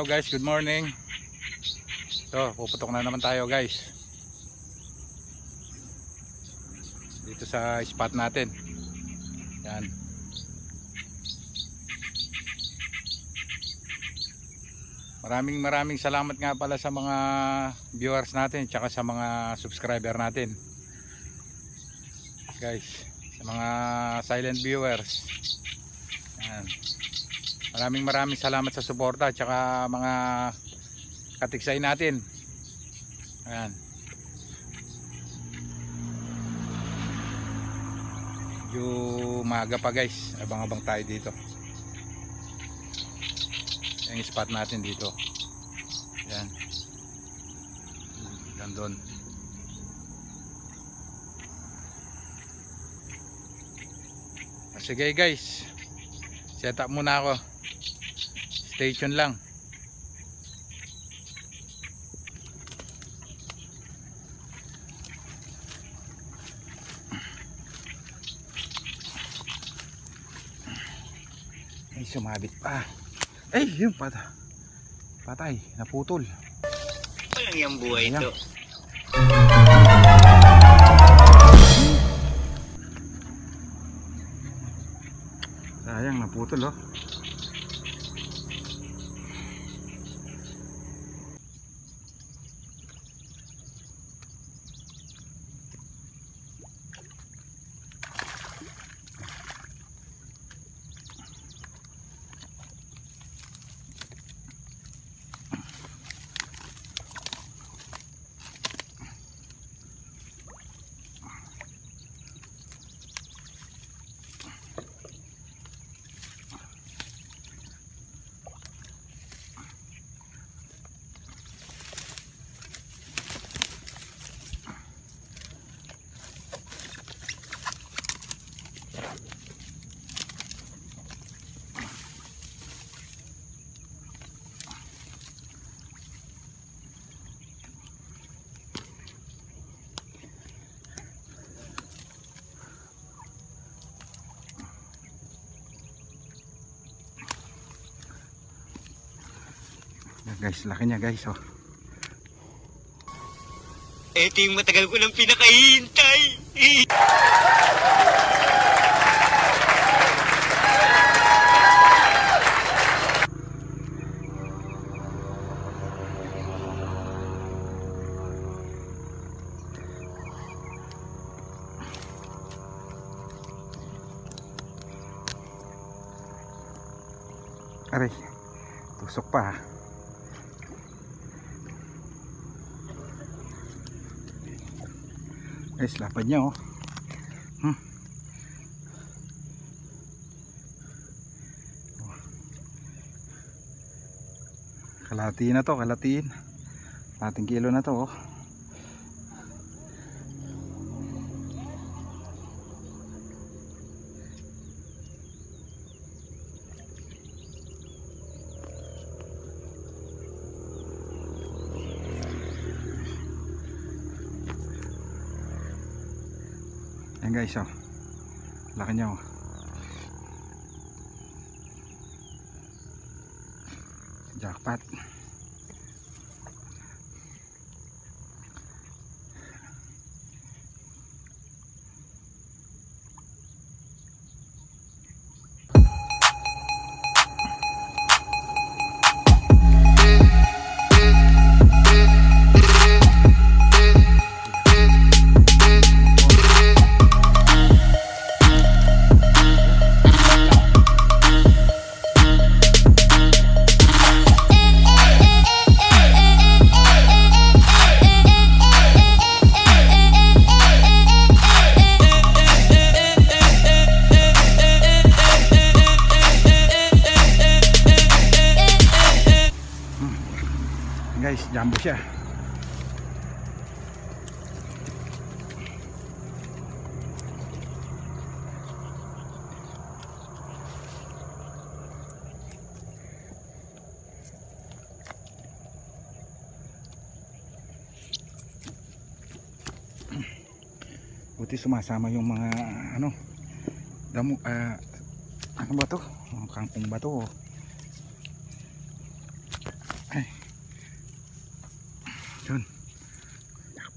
Hello guys, good morning. So, puputok na naman tayo guys. Dito sa spot natin. Yan. Maraming maraming salamat nga pala sa mga viewers natin tsaka sa mga subscriber natin. Guys, sa mga silent viewers. Yan. Maraming maraming salamat sa suporta at saka mga katiksay natin. Ayan. Medyo maaga pa guys. Abang-abang tayo dito. Yung spot natin dito. Ayan. Yan doon. Sige guys. Set up muna ako. Stay tuned lang. Ay, sumabit pa. Ay, yun pata. Patay, naputol. Walang yung buhay Ayan. ito. Sayang, naputol oh. Guys, laki niya guys oh. Ito yung matagal ko nang pinakahintay. Aray, tusok pa ha. Guys, lapad niya oh. Hmm. Kalahati na to, kalatiin. Ating kilo na to oh. Yan guys oh. Laki niya oh. Siya. Buti sumasama yung mga ano damo ah ano ba to? Mga kangkong ba to?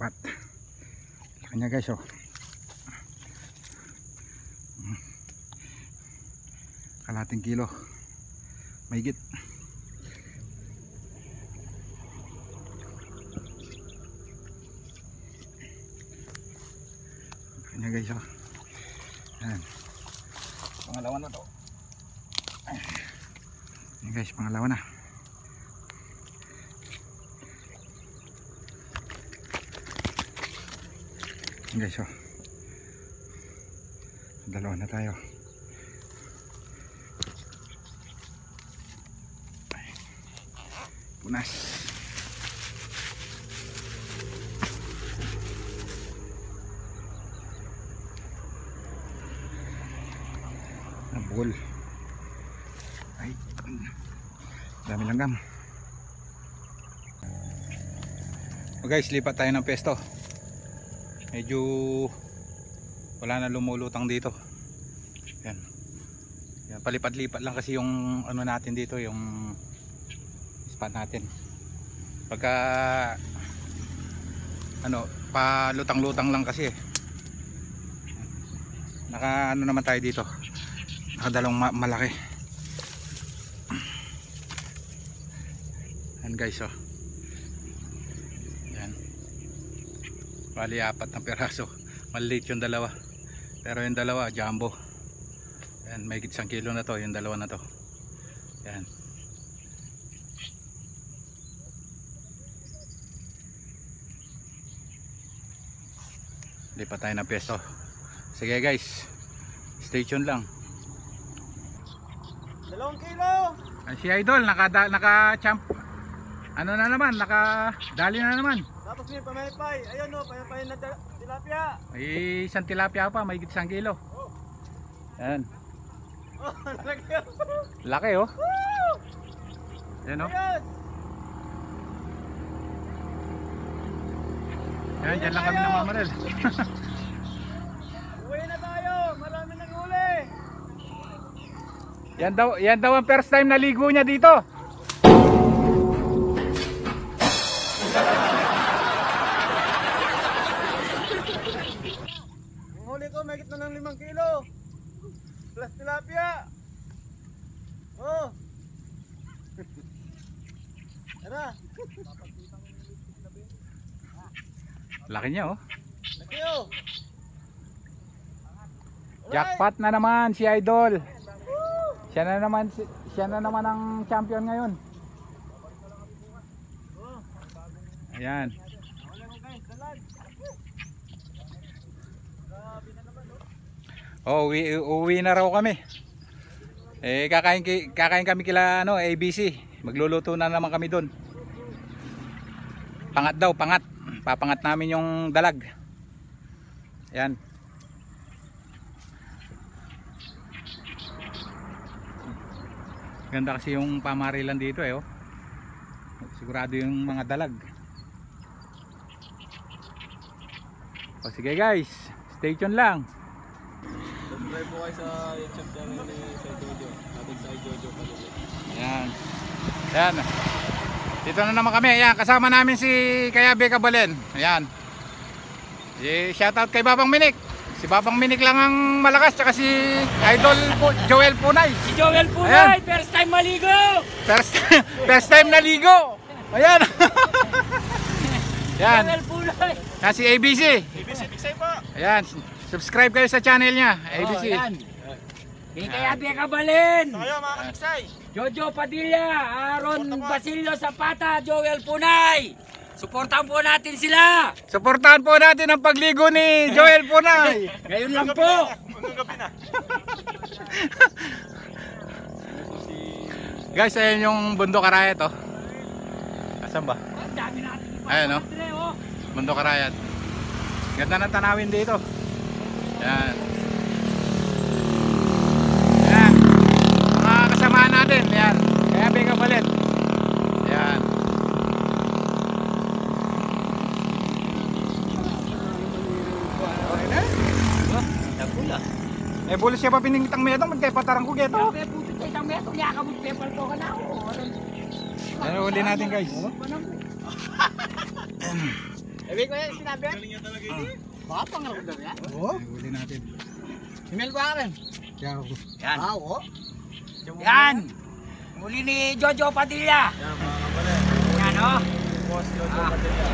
jackpot laki niya guys oh. Kalating kilo. Mahigit laki niya guys oh yan pangalawa na to yan guys pangalawa na Yan guys oh. Dalawa na tayo. Ay. punas nabul ay dami langgam. Oh guys lipat tayo ng pesto medyo wala na lumulutang dito. Yan, yan palipad-lipat lang kasi yung ano natin dito yung spot natin. Pagka ano palutang-lutang lang kasi. Naka ano naman tayo dito? Nakadalawang ma malaki. Yan guys oh bali apat na piraso. Maliit yung dalawa. Pero yung dalawa jumbo. Yan may isang kilo na to yung dalawa na to. Yan lipat tayo ng pesto sige guys. Stay tuned lang. Dalawang kilo! Ay, si Idol naka naka champ ano na naman naka dali na naman Tapos may pamaypay. Ayun o, pamaypay na til- tilapia. may isang tilapia pa may isang kilo yan Oh, nalagyan. laki oh yan oh Ayos! yan dyan lang kami ng mamarel Uwi na tayo! Marami nang huli! yan daw yan daw ang first time na ligo niya dito laki niya oh. Jackpot na naman si Idol. Siya na naman si- siya na naman ang champion ngayon. Ayan. Oh, uwi, uwi na raw kami. Eh kakain kakain kami kila ano, ABC. Magluluto na naman kami doon. Pangat daw, pangat. Papangat namin yung dalag. Ayan. Ganda kasi yung pamarilan dito eh oh. Sigurado yung mga dalag. O sige guys, stay tuned lang. Subscribe po kayo sa YouTube channel ni Sir Jojo. Natin sa Jojo Kalulu. Ayan. Ayan. Dito na naman kami. Ayan, kasama namin si Kaya Beka Balen. Ayan. Eh, shoutout kay Babang Minik. Si Babang Minik lang ang malakas tsaka si Idol po, Joel Punay. Si Joel Punay, first time maligo! First, first time na ligo. Ayan. Ayan. Joel Punay! Yan si ABC. ABC Big po! Ayan. Subscribe kayo sa channel niya, ABC. Oh, yan. Kay Kaya Beka Balen, Kayo mga katiksay! Jojo Padilla, Aaron Basilio Zapata, Joel Punay! Suportahan po natin sila! Suportahan po natin ang pagligo ni Joel Punay. Ngayon lang po! Hanggang gabi na. Guys, ayan yung bundok karayat oh. Asan ba? Ayan, no? oh. Bundok karayat. Ganda ng tanawin dito. Yan. Yan. Mga kasamaan natin. Yan. Kaya beka palit. Yan. Okay na? Nagula. Eh, bulis siya pa piningitang metong. Magkaipatarang ko geto. Grabe, puto sa isang metro, yakabot pepal ko ka na ako. Yan, uli natin guys. Sabi ko yan, sinabi. Galing niya talaga eh. Baka pangarap daw yan. Oo. Huli natin. Email ko rin. Kaya ako. Yan. Ah, oo. Yan. Muli ni Jojo Padilla. Yan mga kapatid. Yan oh. Boss Jojo Ah. Padilla.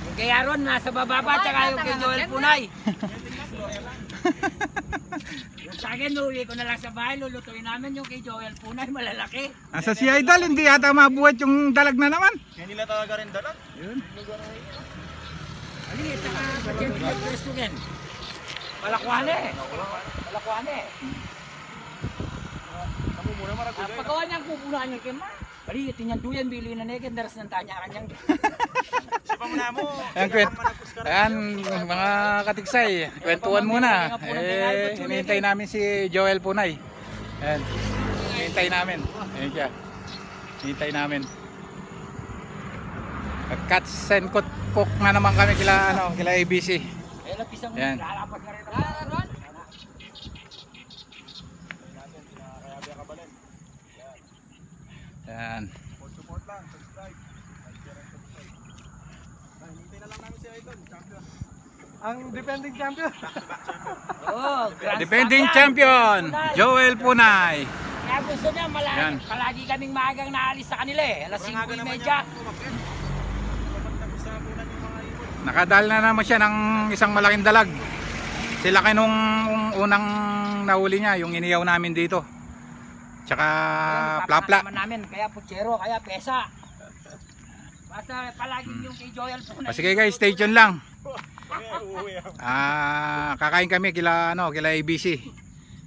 Yung kay Aaron nasa baba pa, tsaka yung kay Joel Punay. yung sa akin, uwi ko na lang sa bahay, lulutuin namin yung kay Joel Punay, malalaki. Asa si Idol, hindi yata mabuhat yung dalag na naman. Kaya nila talaga rin dalag. Maliit, tsaka sa Champion Presto din. Palakwane. Palakwane. Ah, pagkawa niyang pupunan niya kay Ma. Bali, tingnan tuyan, bili na negen, daras ng tanya kanyang. Sipa mo na mo. Ayan, kwent. Ayan, mga katiksay, kwentuhan muna. Eh, hinihintay namin si Joel Punay. Ayan, hinihintay namin. Ayan siya. Hinihintay namin. Cuts and cook, cook na naman kami kila, ano, kila ABC. Eh, lapisan mo, Yan. lalapas na rin. Ah, Ron. Ayan. Support lang. Subscribe. Like, share, and subscribe. Hinintay na lang namin si Idol. Champion. Ang defending champion. Oh, Defending champion. Joel Punay. Kaya gusto niya, malagi, Yan. palagi kaming maagang naalis sa kanila eh. Alas 5 Rangaga naman media. niya umakyat. Dapat nag-usapunan yung mga ibon. Nakadal na naman siya ng isang malaking dalag. Sila kay nung unang nahuli niya, yung iniyaw namin dito. Tsaka plapla. naman namin, kaya puchero, kaya pesa. Basta palagi yung kay Joel po O sige guys, stay tuned lang. Ah, kakain kami kila ano, kila ABC.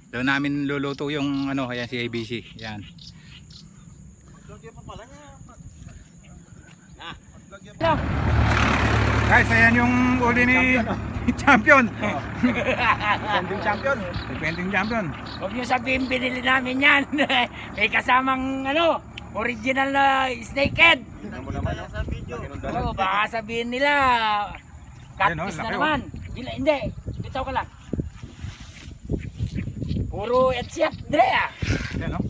Doon namin luluto yung ano, ayan si ABC. Yan. Lagyan pa pala niya. Ah. Lagyan Lang. Guys, ayan yung uli ni champion. Defending champion. Defending champion. Huwag niyo sabihin binili namin yan. May kasamang ano, original na snake head. Tingnan mo naman sa video. Oh, baka sabihin nila, oh, catfish na oh. naman. Bila, hindi, bitaw ka lang. Puro etsiat, Dre ah. Yan oh.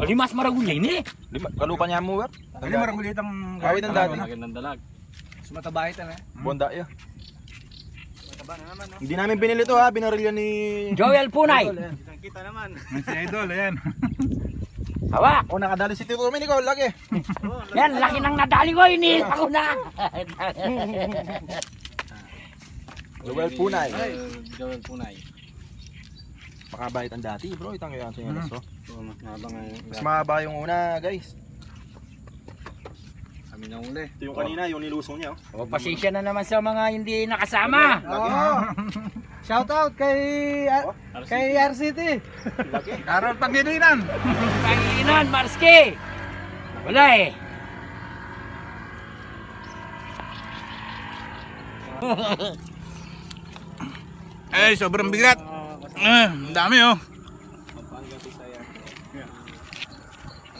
O limas maragulay ni. Lima, kalupa niya mo, wer? Ano marangulit ang Awit ang dati. ano? ng dalag. Sumatabahay na. Bonda ya. Mataba na naman. No? Hindi namin binili to ha, binaril yan ni... Joel Punay. Kitang kita naman. Si Idol, ayan. Hawak. Oh, nakadali si Tito Dominico, laki. Oh, Yan, laki ng nadali ko, ini ako na. Joel Punay. Joel Punay. Makabait ang dati, bro. Itang yan sa inyo, so. Mas mahaba ngayon. Mas mahaba yung una, guys. Kami na uli. Ito yung kanina, yung nilusong niya, oh. O, pasensya na naman sa mga hindi nakasama. Shout out kay kay RCT. Karol Pangilinan. Panginan, Marski. Wala eh. Eh, sobrang bigat. Eh, dami oh.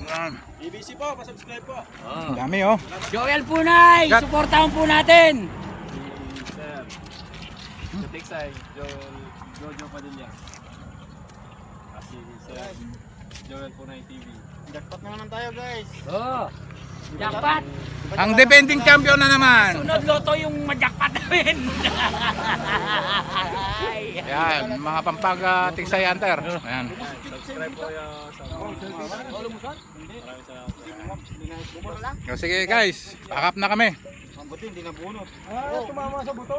Ah, ABC po, pasubscribe po. Ang dami oh. Joel Punay, Cut. suportahan po natin. Sir. Sa Tiksay, Joel Jojo Padilla. Kasi Sir Joel Punay TV. Jackpot na naman tayo guys. Oh. Jackpot. Ang defending champion na naman. Sunod loto yung majakpat namin. Yan, mga Pampanga Tiksay Hunter. Ayan. Subscribe po sa sige guys, pack up na kami. Ang buti hindi nabunot. Ah, tumama sa buto.